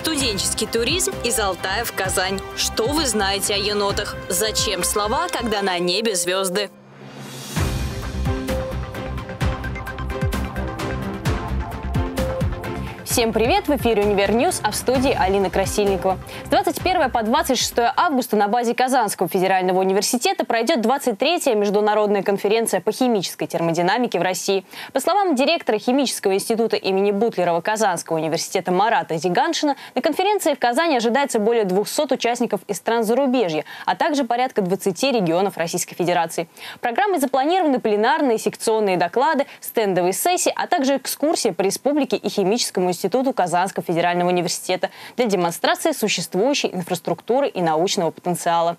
Студенческий туризм из Алтая в Казань. Что вы знаете о енотах? Зачем слова, когда на небе звезды? Всем привет! В эфире «Univer News», а в студии Алина Красильникова. С 21 по 26 августа на базе Казанского федерального университета пройдет 23-я международная конференция по химической термодинамике в России. По словам директора Химического института имени Бутлерова Казанского университета Марата Зиганшина, на конференции в Казани ожидается более 200 участников из стран зарубежья, а также порядка 20 регионов Российской Федерации. Программой запланированы пленарные секционные доклады, стендовые сессии, а также экскурсии по республике и химическому институту Институту Казанского федерального университета для демонстрации существующей инфраструктуры и научного потенциала.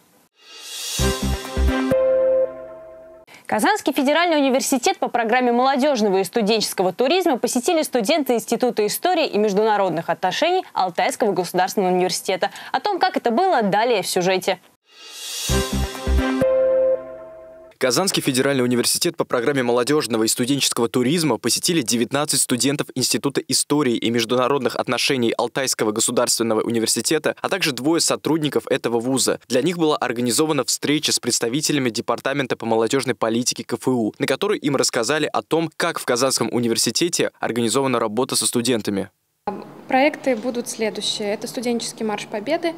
Казанский федеральный университет по программе молодежного и студенческого туризма посетили студенты Института истории и международных отношений Алтайского государственного университета. О том, как это было, далее в сюжете. Казанский федеральный университет по программе молодежного и студенческого туризма посетили 19 студентов Института истории и международных отношений Алтайского государственного университета, а также двое сотрудников этого вуза. Для них была организована встреча с представителями Департамента по молодежной политике КФУ, на которой им рассказали о том, как в Казанском университете организована работа со студентами. Проекты будут следующие. Это студенческий марш Победы,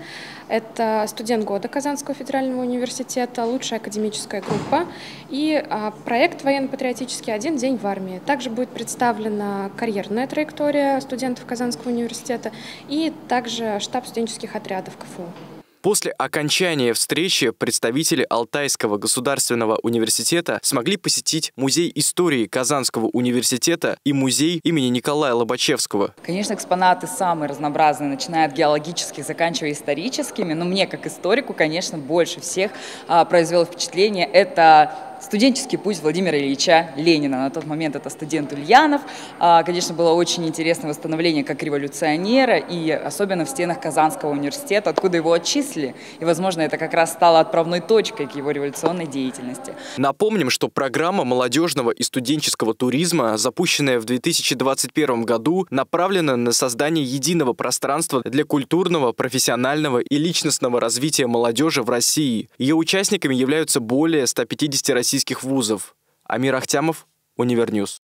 это студент года Казанского федерального университета, лучшая академическая группа и а, проект военно-патриотический «Один день в армии». Также будет представлена карьерная траектория студентов Казанского университета и также штаб студенческих отрядов КФУ. После окончания встречи представители Алтайского государственного университета смогли посетить Музей истории Казанского университета и музей имени Николая Лобачевского. Конечно, экспонаты самые разнообразные, начиная от геологических, заканчивая историческими, но мне, как историку, конечно, больше всех а, произвело впечатление это студенческий путь Владимира Ильича Ленина. На тот момент это студент Ульянов. А, конечно, было очень интересное восстановление как революционера, и особенно в стенах Казанского университета, откуда его отчислили. И, возможно, это как раз стало отправной точкой к его революционной деятельности. Напомним, что программа молодежного и студенческого туризма, запущенная в 2021 году, направлена на создание единого пространства для культурного, профессионального и личностного развития молодежи в России. Ее участниками являются более 150 российских российских вузов. Амир Ахтямов, Univer News.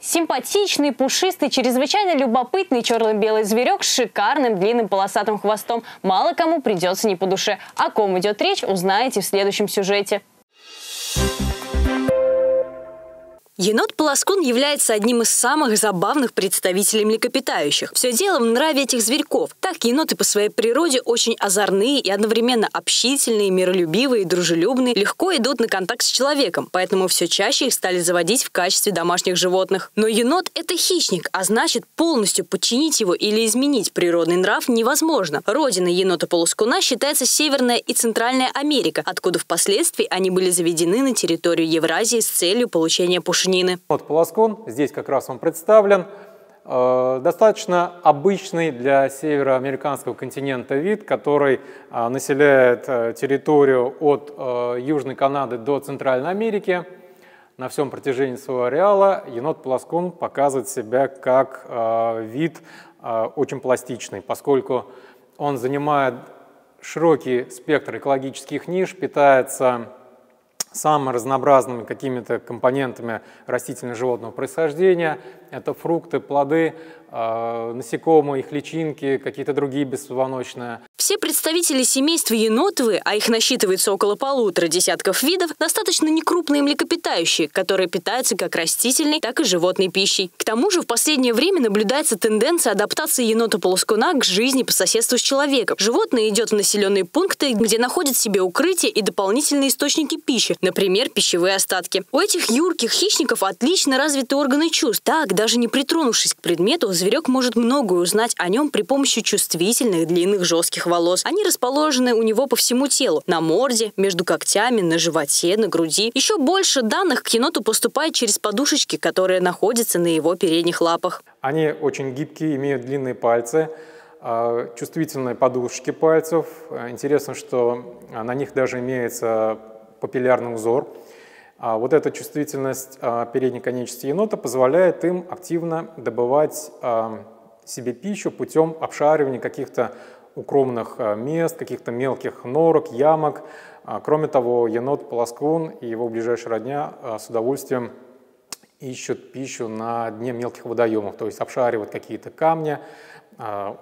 Симпатичный, пушистый, чрезвычайно любопытный черно-белый зверек с шикарным длинным полосатым хвостом мало кому придется не по душе. О ком идет речь, узнаете в следующем сюжете. Енот-полоскун является одним из самых забавных представителей млекопитающих. Все дело в нраве этих зверьков. Так, еноты по своей природе очень озорные и одновременно общительные, миролюбивые, дружелюбные, легко идут на контакт с человеком, поэтому все чаще их стали заводить в качестве домашних животных. Но енот – это хищник, а значит полностью подчинить его или изменить природный нрав невозможно. Родина енота-полоскуна считается Северная и Центральная Америка, откуда впоследствии они были заведены на территорию Евразии с целью получения пушистых пушнины. Вот полоскон, здесь как раз он представлен. Э, достаточно обычный для североамериканского континента вид, который э, населяет э, территорию от Южной Канады до Центральной Америки. На всем протяжении своего ареала енот-полоскун показывает себя как вид очень пластичный, поскольку он занимает широкий спектр экологических ниш, питается самыми разнообразными какими-то компонентами растительно-животного происхождения. Это фрукты, плоды, э, насекомые, их личинки, какие-то другие беспозвоночные. Все представители семейства енотовые, а их насчитывается около полутора десятков видов, достаточно некрупные млекопитающие, которые питаются как растительной, так и животной пищей. К тому же в последнее время наблюдается тенденция адаптации енота-полоскуна к жизни по соседству с человеком. Животное идет в населенные пункты, где находит себе укрытие и дополнительные источники пищи, например, пищевые остатки. У этих юрких хищников отлично развиты органы чувств. Так, даже не притронувшись к предмету, зверек может многое узнать о нем при помощи чувствительных длинных жестких волос. Они расположены у него по всему телу. На морде, между когтями, на животе, на груди. Еще больше данных к еноту поступает через подушечки, которые находятся на его передних лапах. Они очень гибкие, имеют длинные пальцы, а, чувствительные подушечки пальцев. Интересно, что на них даже имеется папиллярный узор. А вот эта чувствительность а, передней конечности енота позволяет им активно добывать а, себе пищу путем обшаривания каких-то укромных мест, каких-то мелких норок, ямок. Кроме того, енот-полоскун и его ближайшая родня с удовольствием ищут пищу на дне мелких водоемов, то есть обшаривают какие-то камни,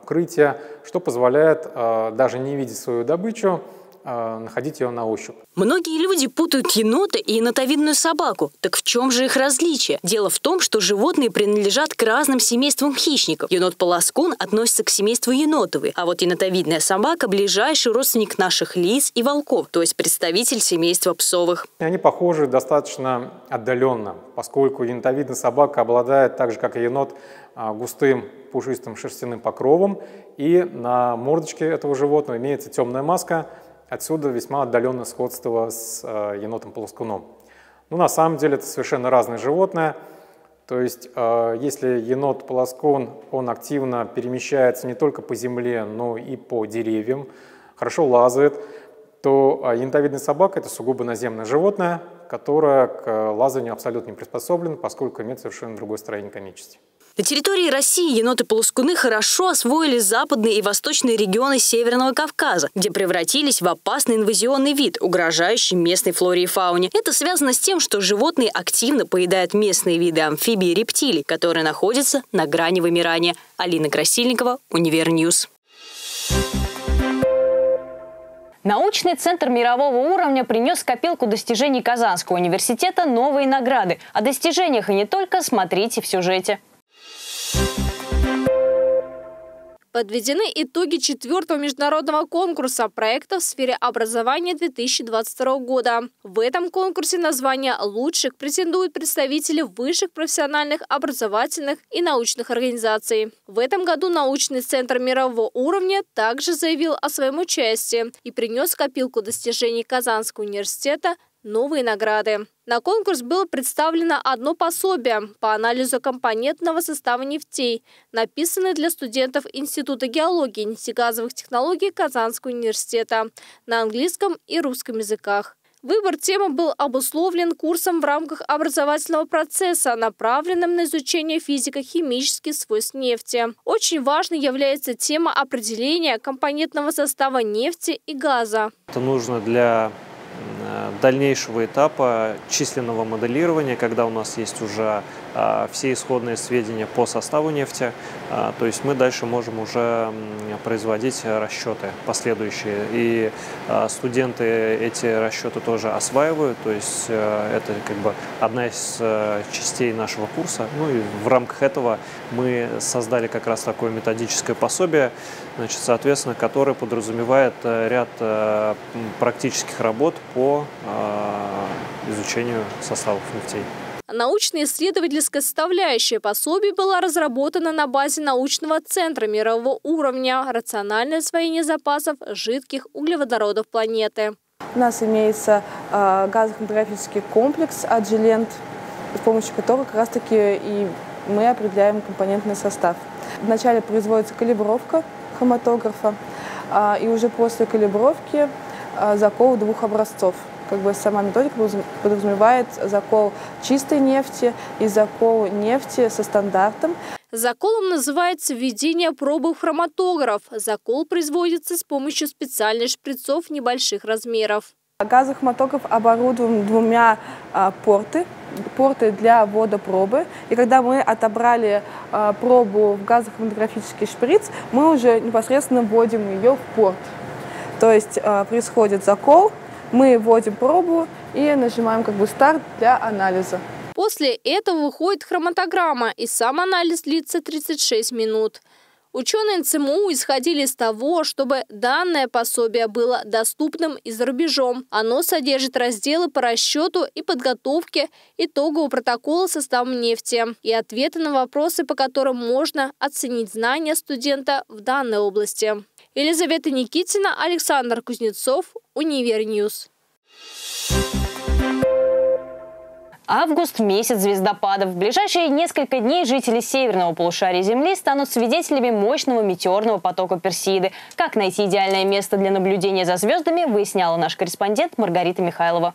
укрытия, что позволяет, даже не видеть свою добычу, находить ее на ощупь. Многие люди путают енота и енотовидную собаку. Так в чем же их различие? Дело в том, что животные принадлежат к разным семействам хищников. Енот-полоскун относится к семейству енотовый, а вот енотовидная собака – ближайший родственник наших лис и волков, то есть представитель семейства псовых. Они похожи достаточно отдаленно, поскольку енотовидная собака обладает, так же как и енот, а, густым пушистым шерстяным покровом, и на мордочке этого животного имеется темная маска – Отсюда весьма отдаленное сходство с э, енотом-полоскуном. Ну, на самом деле это совершенно разное животное. То есть, э, если енот-полоскун, он активно перемещается не только по земле, но и по деревьям, хорошо лазает, то э, янтовидная собака – это сугубо наземное животное, которое к лазанию абсолютно не приспособлено, поскольку имеет совершенно другое строение конечности. На территории России еноты-полоскуны хорошо освоили западные и восточные регионы Северного Кавказа, где превратились в опасный инвазионный вид, угрожающий местной флоре и фауне. Это связано с тем, что животные активно поедают местные виды амфибий и рептилий, которые находятся на грани вымирания. Алина Красильникова, Univer News. Научный центр мирового уровня принес копилку достижений Казанского университета новые награды. О достижениях и не только смотрите в сюжете. Подведены итоги четвертого международного конкурса проектов в сфере образования 2022 года. В этом конкурсе на звание лучших претендуют представители высших профессиональных образовательных и научных организаций. В этом году научный центр мирового уровня также заявил о своем участии и принес копилку достижений Казанского университета новые награды. На конкурс было представлено одно пособие по анализу компонентного состава нефтей, написанное для студентов Института геологии и нефтегазовых технологий Казанского университета на английском и русском языках. Выбор темы был обусловлен курсом в рамках образовательного процесса, направленным на изучение физико-химических свойств нефти. Очень важной является тема определения компонентного состава нефти и газа. Это нужно для дальнейшего этапа численного моделирования, когда у нас есть уже все исходные сведения по составу нефти, а, то есть мы дальше можем уже производить расчеты последующие. И а, студенты эти расчеты тоже осваивают, то есть э, это как бы одна из э, частей нашего курса. Ну и в рамках этого мы создали как раз такое методическое пособие, значит, соответственно, которое подразумевает э, ряд практических работ по изучению составов нефтей. Научно-исследовательская составляющая пособий была разработана на базе научного центра мирового уровня «Рациональное освоение запасов жидких углеводородов планеты». У нас имеется э, газохроматографический комплекс «Аджилент», с помощью которого как раз-таки и мы определяем компонентный состав. Вначале производится калибровка хроматографа, э, и уже после калибровки э, закол двух образцов – как бы сама методика подразумевает закол чистой нефти и закол нефти со стандартом. Заколом называется введение пробы в хроматограф. Закол производится с помощью специальных шприцов небольших размеров. Газохроматограф оборудован двумя а, порты, порты для ввода пробы. И когда мы отобрали а, пробу в газохроматографический шприц, мы уже непосредственно вводим ее в порт. То есть а, происходит закол, мы вводим пробу и нажимаем как бы старт для анализа. После этого выходит хроматограмма, и сам анализ длится 36 минут. Ученые НЦМУ исходили из того, чтобы данное пособие было доступным и за рубежом. Оно содержит разделы по расчету и подготовке итогового протокола состава нефти и ответы на вопросы, по которым можно оценить знания студента в данной области. Елизавета Никитина, Александр Кузнецов, Универньюз. Август – месяц звездопадов. В ближайшие несколько дней жители северного полушария Земли станут свидетелями мощного метеорного потока Персиды. Как найти идеальное место для наблюдения за звездами, выясняла наш корреспондент Маргарита Михайлова.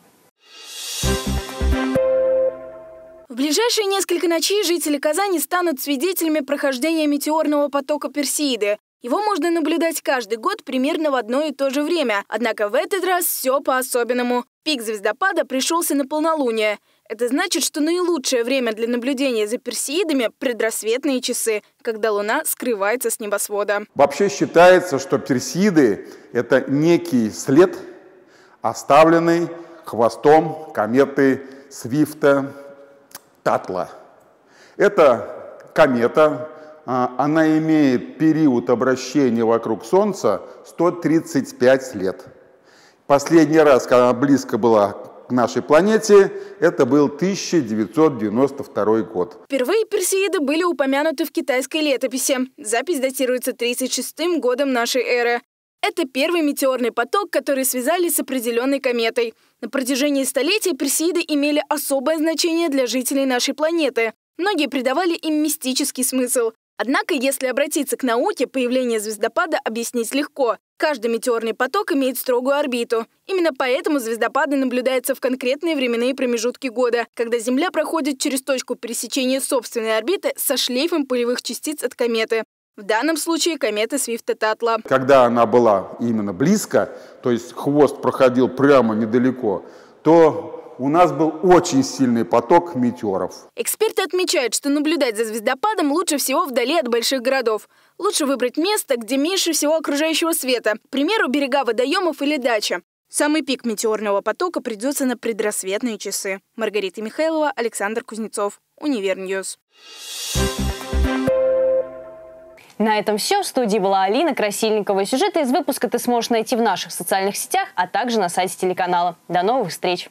В ближайшие несколько ночей жители Казани станут свидетелями прохождения метеорного потока Персеиды. Его можно наблюдать каждый год примерно в одно и то же время. Однако в этот раз все по-особенному. Пик звездопада пришелся на полнолуние. Это значит, что наилучшее время для наблюдения за персеидами – предрассветные часы, когда Луна скрывается с небосвода. Вообще считается, что персеиды – это некий след, оставленный хвостом кометы Свифта Татла. Это комета, она имеет период обращения вокруг Солнца 135 лет. Последний раз, когда она близко была к нашей планете, это был 1992 год. Впервые персеиды были упомянуты в китайской летописи. Запись датируется 36 годом нашей эры. Это первый метеорный поток, который связали с определенной кометой. На протяжении столетий персеиды имели особое значение для жителей нашей планеты. Многие придавали им мистический смысл. Однако, если обратиться к науке, появление звездопада объяснить легко. Каждый метеорный поток имеет строгую орбиту. Именно поэтому звездопады наблюдаются в конкретные временные промежутки года, когда Земля проходит через точку пересечения собственной орбиты со шлейфом пылевых частиц от кометы. В данном случае комета Свифта-Татла. Когда она была именно близко, то есть хвост проходил прямо недалеко, то у нас был очень сильный поток метеоров. Эксперты отмечают, что наблюдать за звездопадом лучше всего вдали от больших городов. Лучше выбрать место, где меньше всего окружающего света, к примеру, берега водоемов или дача. Самый пик метеорного потока придется на предрассветные часы. Маргарита Михайлова, Александр Кузнецов, Универньюз. На этом все. В студии была Алина Красильникова. Сюжеты из выпуска ты сможешь найти в наших социальных сетях, а также на сайте телеканала. До новых встреч!